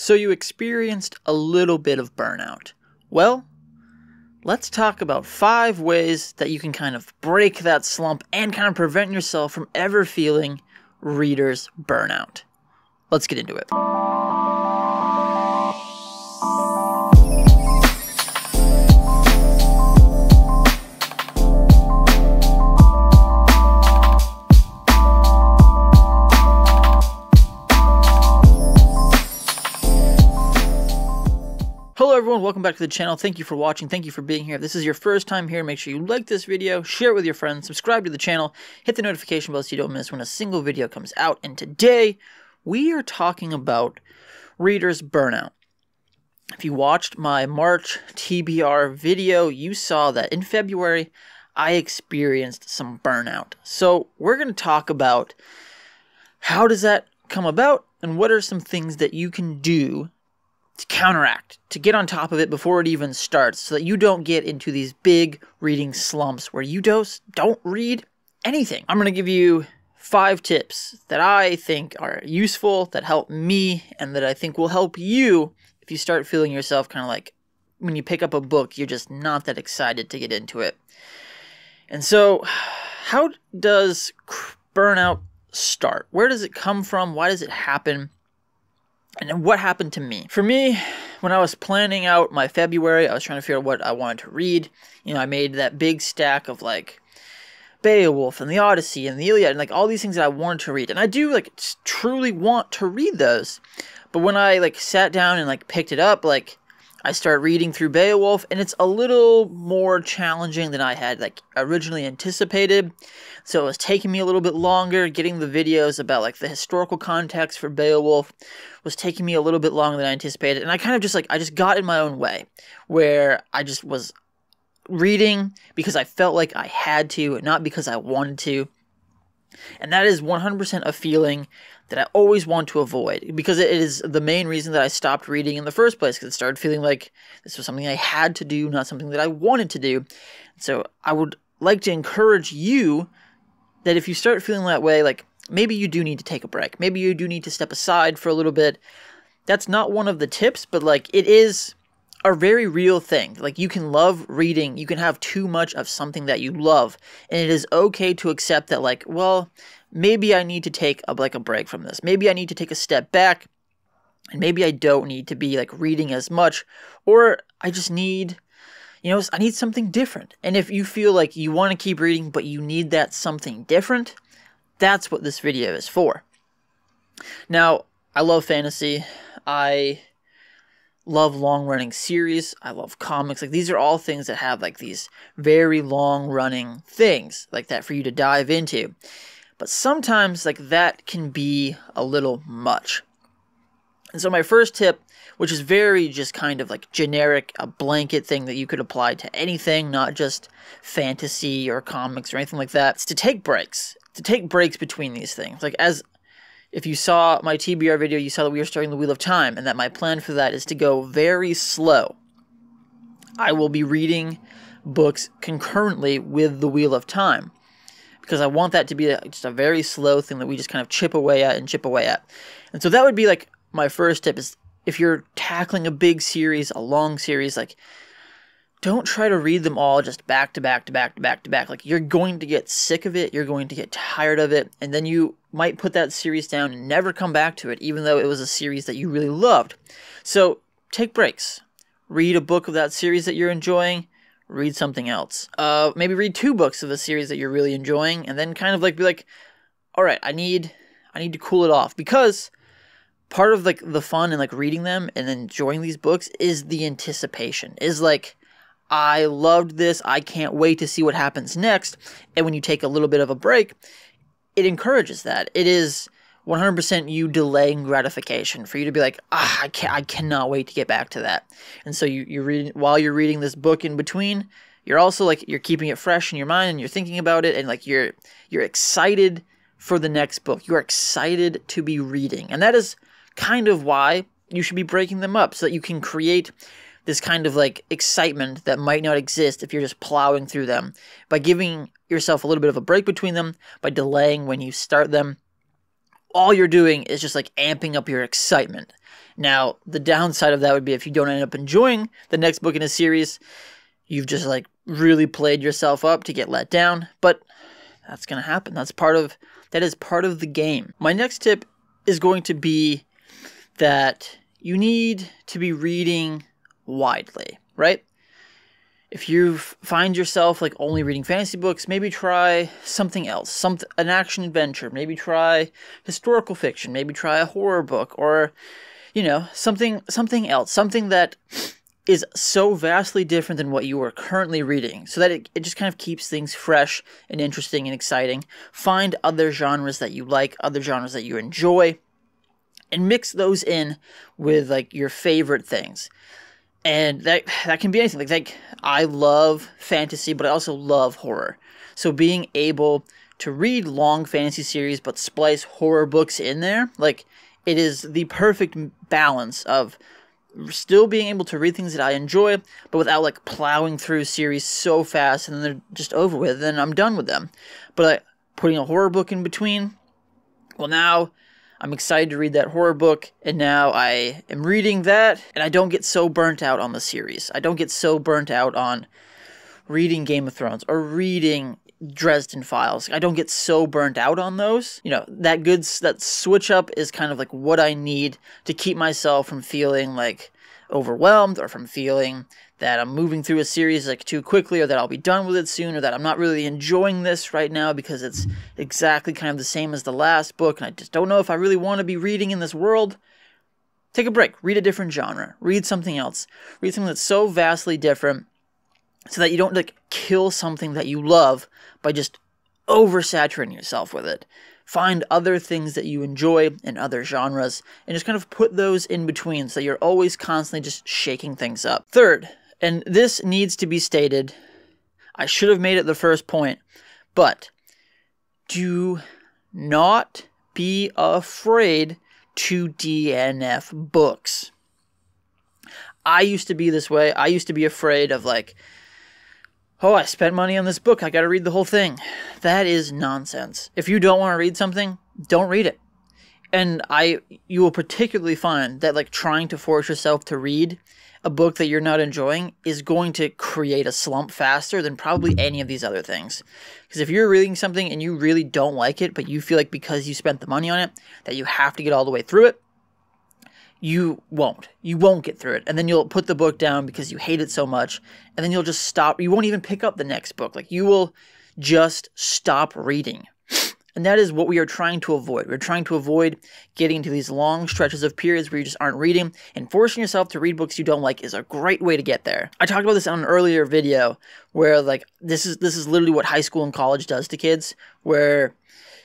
So you experienced a little bit of burnout. Well, let's talk about five ways that you can kind of break that slump and kind of prevent yourself from ever feeling reader's burnout. Let's get into it. Everyone, welcome back to the channel. Thank you for watching. Thank you for being here. If this is your first time here, make sure you like this video, share it with your friends, subscribe to the channel, hit the notification bell so you don't miss when a single video comes out. And today, we are talking about readers' burnout. If you watched my March TBR video, you saw that in February, I experienced some burnout. So we're going to talk about how does that come about and what are some things that you can do to counteract, to get on top of it before it even starts, so that you don't get into these big reading slumps where you dose, don't read anything. I'm to give you five tips that I think are useful, that help me, and that I think will help you if you start feeling yourself kind of like when you pick up a book, you're just not that excited to get into it. And so, how does burnout start? Where does it come from? Why does it happen? And then what happened to me? For me, when I was planning out my February, I was trying to figure out what I wanted to read. You know, I made that big stack of like Beowulf and the Odyssey and the Iliad and like all these things that I wanted to read. And I do like truly want to read those. But when I like sat down and like picked it up, like I start reading through Beowulf, and it's a little more challenging than I had like originally anticipated. So it was taking me a little bit longer. Getting the videos about like the historical context for Beowulf was taking me a little bit longer than I anticipated, and I kind of just like I just got in my own way, where I just was reading because I felt like I had to, not because I wanted to. And that is 100% a feeling that I always want to avoid because it is the main reason that I stopped reading in the first place because it started feeling like this was something I had to do, not something that I wanted to do. So I would like to encourage you that if you start feeling that way, like maybe you do need to take a break. Maybe you do need to step aside for a little bit. That's not one of the tips, but like it is a very real thing. Like you can love reading, you can have too much of something that you love, and it is okay to accept that like, well, maybe I need to take a, like a break from this. Maybe I need to take a step back, and maybe I don't need to be like reading as much, or I just need you know, I need something different. And if you feel like you want to keep reading but you need that something different, that's what this video is for. Now, I love fantasy. I love long running series. I love comics. Like these are all things that have like these very long running things like that for you to dive into. But sometimes like that can be a little much. And so my first tip, which is very just kind of like generic, a blanket thing that you could apply to anything, not just fantasy or comics or anything like that, is to take breaks. To take breaks between these things. Like as if you saw my TBR video, you saw that we were starting the Wheel of Time, and that my plan for that is to go very slow. I will be reading books concurrently with the Wheel of Time because I want that to be a, just a very slow thing that we just kind of chip away at and chip away at. And so that would be like my first tip is if you're tackling a big series, a long series, like don't try to read them all just back to back to back to back to back. Like you're going to get sick of it, you're going to get tired of it, and then you might put that series down and never come back to it, even though it was a series that you really loved. So take breaks. Read a book of that series that you're enjoying. Read something else. Uh, maybe read two books of the series that you're really enjoying, and then kind of like be like, all right, I need, I need to cool it off because part of like the fun and like reading them and enjoying these books is the anticipation. Is like I loved this. I can't wait to see what happens next. And when you take a little bit of a break, it encourages that. It is 100% you delaying gratification for you to be like, ah, I, can I cannot wait to get back to that. And so you, you read while you're reading this book in between, you're also like you're keeping it fresh in your mind and you're thinking about it and like you're you're excited for the next book. You're excited to be reading. And that is kind of why you should be breaking them up so that you can create this kind of like excitement that might not exist if you're just plowing through them by giving yourself a little bit of a break between them by delaying when you start them all you're doing is just like amping up your excitement Now, the downside of that would be if you don't end up enjoying the next book in a series, you've just like really played yourself up to get let down, but that's going to happen. That's part of that is part of the game. My next tip is going to be that you need to be reading widely, right? If you find yourself like only reading fantasy books, maybe try something else, some an action adventure, maybe try historical fiction, maybe try a horror book or you know, something something else, something that is so vastly different than what you are currently reading, so that it, it just kind of keeps things fresh and interesting and exciting. Find other genres that you like, other genres that you enjoy, and mix those in with like your favorite things. And that that can be anything. Like, like I love fantasy, but I also love horror. So being able to read long fantasy series but splice horror books in there, like it is the perfect balance of still being able to read things that I enjoy, but without like plowing through series so fast and then they're just over with, and I'm done with them. But like, putting a horror book in between, well, now I'm excited to read that horror book, and now I am reading that, and I don't get so burnt out on the series. I don't get so burnt out on reading Game of Thrones or reading Dresden Files. I don't get so burnt out on those. You know, that good that switch up is kind of like what I need to keep myself from feeling like overwhelmed or from feeling that I'm moving through a series like too quickly or that I'll be done with it soon or that I'm not really enjoying this right now because it's exactly kind of the same as the last book and I just don't know if I really want to be reading in this world. Take a break, read a different genre, read something else, read something that's so vastly different so that you don't like kill something that you love by just oversaturating yourself with it. Find other things that you enjoy in other genres and just kind of put those in between so you're always constantly just shaking things up. Third, and this needs to be stated, I should have made it the first point, but do not be afraid to DNF books. I used to be this way. I used to be afraid of like oh, I spent money on this book. I got to read the whole thing. That is nonsense. If you don't want to read something, don't read it. And I, you will particularly find that like trying to force yourself to read a book that you're not enjoying is going to create a slump faster than probably any of these other things. Because if you're reading something and you really don't like it, but you feel like because you spent the money on it that you have to get all the way through it, you won't. You won't get through it. And then you'll put the book down because you hate it so much. And then you'll just stop. You won't even pick up the next book. Like you will just stop reading. And that is what we are trying to avoid. We're trying to avoid getting into these long stretches of periods where you just aren't reading. And forcing yourself to read books you don't like is a great way to get there. I talked about this on an earlier video where like this is this is literally what high school and college does to kids, where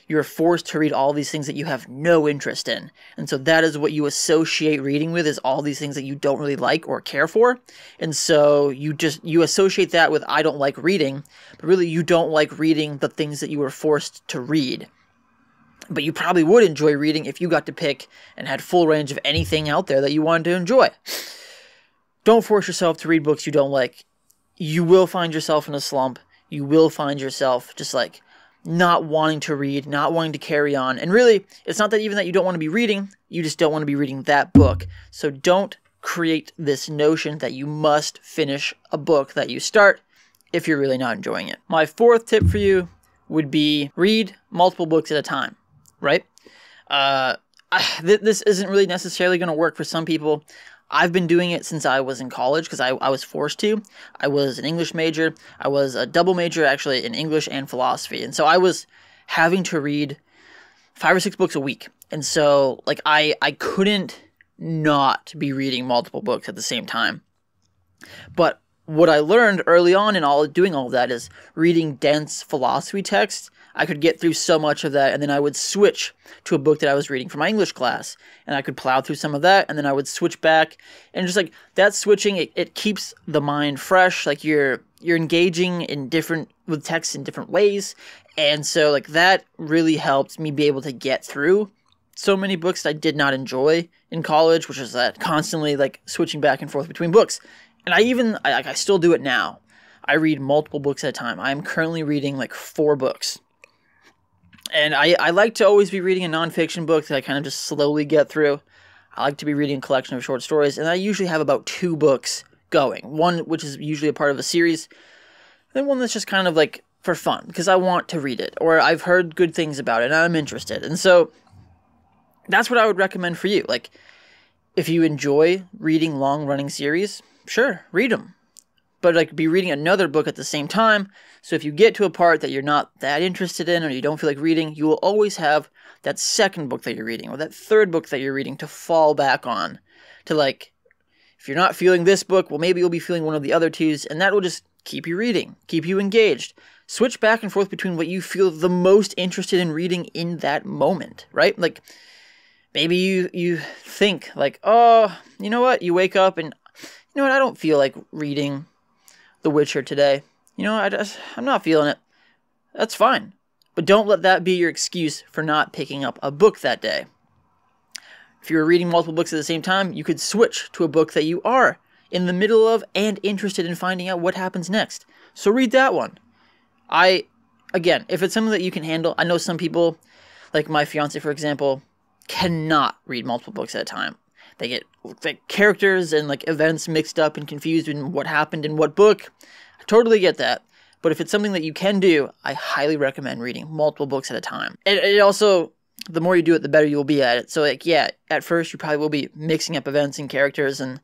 you're forced to read all these things that you have no interest in. And so that is what you associate reading with is all these things that you don't really like or care for. And so you just you associate that with I don't like reading, but really you don't like reading the things that you were forced to read. But you probably would enjoy reading if you got to pick and had full range of anything out there that you wanted to enjoy. Don't force yourself to read books you don't like. You will find yourself in a slump. You will find yourself just like not wanting to read, not wanting to carry on. And really, it's not that even that you don't want to be reading, you just don't want to be reading that book. So don't create this notion that you must finish a book that you start if you're really not enjoying it. My fourth tip for you would be read multiple books at a time, right? Uh, I, th- this isn't really necessarily going to work for some people. I've been doing it since I was in college because I, I was forced to. I was an English major. I was a double major actually in English and philosophy. And so I was having to read five or six books a week. And so like I I couldn't not be reading multiple books at the same time. But what I learned early on in all doing all of that is reading dense philosophy texts I could get through so much of that, and then I would switch to a book that I was reading for my English class, and I could plow through some of that, and then I would switch back, and just like that switching, it, it keeps the mind fresh. Like you're you're engaging in different with text in different ways, and so like that really helped me be able to get through so many books that I did not enjoy in college, which is that constantly like switching back and forth between books. And I even I, I still do it now. I read multiple books at a time. I am currently reading like four books and I, I like to always be reading a nonfiction book that I kind of just slowly get through. I like to be reading a collection of short stories, and I usually have about two books going. One which is usually a part of a series, and one that's just kind of like for fun because I want to read it or I've heard good things about it and I'm interested. And so that's what I would recommend for you. Like if you enjoy reading long running series, sure, read them. But like be reading another book at the same time. So if you get to a part that you're not that interested in or you don't feel like reading, you will always have that second book that you're reading or that third book that you're reading to fall back on. To like if you're not feeling this book, well maybe you'll be feeling one of the other twos and that will just keep you reading, keep you engaged. Switch back and forth between what you feel the most interested in reading in that moment, right? Like maybe you you think like, "Oh, you know what? You wake up and you know what? I don't feel like reading The Witcher today. You know, I just I'm not feeling it." That's fine. But don't let that be your excuse for not picking up a book that day. If you were reading multiple books at the same time, you could switch to a book that you are in the middle of and interested in finding out what happens next. So read that one. I, again, if it's something that you can handle, I know some people, like my fiance, for example, cannot read multiple books at a time. They get like characters and like events mixed up and confused in what happened in what book. I totally get that. But if it's something that you can do, I highly recommend reading multiple books at a time. It, it also, the more you do it, the better you will be at it. So, like, yeah, at first you probably will be mixing up events and characters and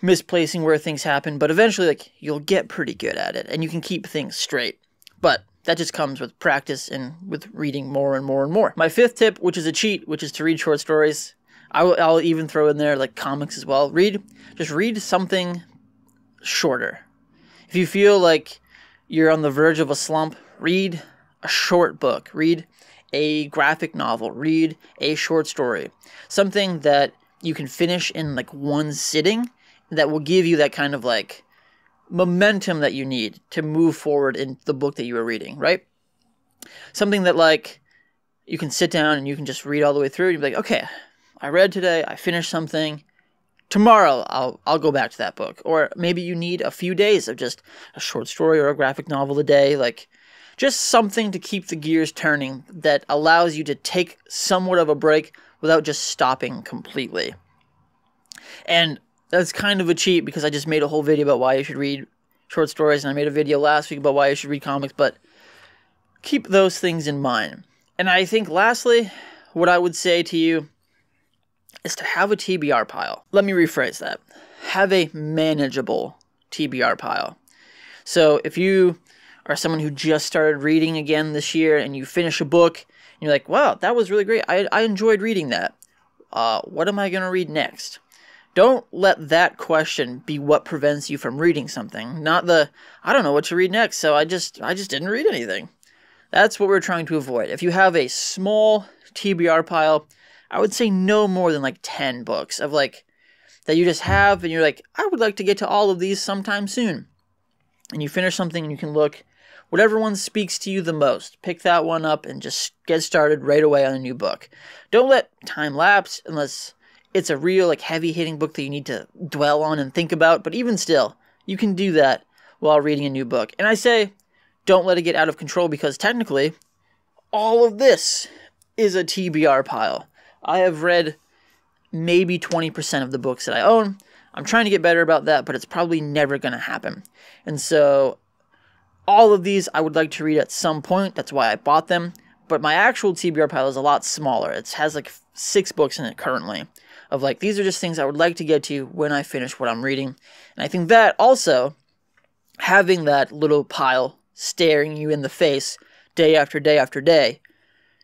misplacing where things happen, but eventually, like, you'll get pretty good at it and you can keep things straight. But that just comes with practice and with reading more and more and more. My fifth tip, which is a cheat, which is to read short stories. I will, I'll even throw in there like comics as well. Read, just read something shorter. If you feel like you're on the verge of a slump, read a short book. Read a graphic novel. Read a short story. Something that you can finish in like one sitting that will give you that kind of like momentum that you need to move forward in the book that you are reading, right? Something that like you can sit down and you can just read all the way through and you're like, okay, I read today, I finished something. Tomorrow I'll I'll go back to that book. Or maybe you need a few days of just a short story or a graphic novel a day, like just something to keep the gears turning that allows you to take somewhat of a break without just stopping completely. And that's kind of a cheat because I just made a whole video about why you should read short stories, and I made a video last week about why you should read comics, but keep those things in mind. And I think, lastly, what I would say to you is to have a TBR pile. Let me rephrase that have a manageable TBR pile. So if you are someone who just started reading again this year and you finish a book, and you're like, wow, that was really great. I, I enjoyed reading that. Uh, what am I going to read next? Don't let that question be what prevents you from reading something. Not the I don't know what to read next, so I just I just didn't read anything. That's what we're trying to avoid. If you have a small TBR pile, I would say no more than like 10 books of like that you just have and you're like I would like to get to all of these sometime soon. And you finish something and you can look whatever one speaks to you the most. Pick that one up and just get started right away on a new book. Don't let time lapse unless it's a real like heavy hitting book that you need to dwell on and think about, but even still, you can do that while reading a new book. And I say don't let it get out of control because technically all of this is a TBR pile. I have read maybe 20% of the books that I own. I'm trying to get better about that, but it's probably never going to happen. And so all of these I would like to read at some point. That's why I bought them. But my actual TBR pile is a lot smaller. It has like six books in it currently of like these are just things I would like to get to when I finish what I'm reading. And I think that also having that little pile staring you in the face day after day after day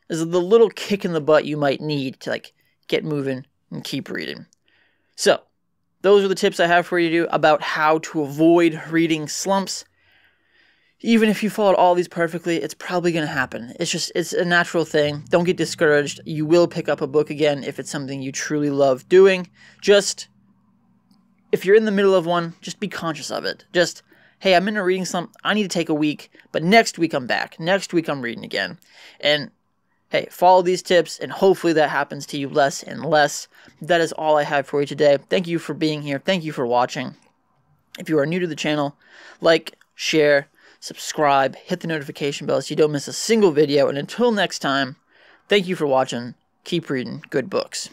is the little kick in the butt you might need to like get moving and keep reading. So, those are the tips I have for you about how to avoid reading slumps even if you followed all these perfectly, it's probably going to happen. It's just, it's a natural thing. Don't get discouraged. You will pick up a book again if it's something you truly love doing. Just, if you're in the middle of one, just be conscious of it. Just, hey, I'm in a reading slump. I need to take a week, but next week I'm back. Next week I'm reading again. And hey, follow these tips, and hopefully that happens to you less and less. That is all I have for you today. Thank you for being here. Thank you for watching. If you are new to the channel, like, share, subscribe, hit the notification bell so you don't miss a single video. And until next time, thank you for watching. Keep reading good books.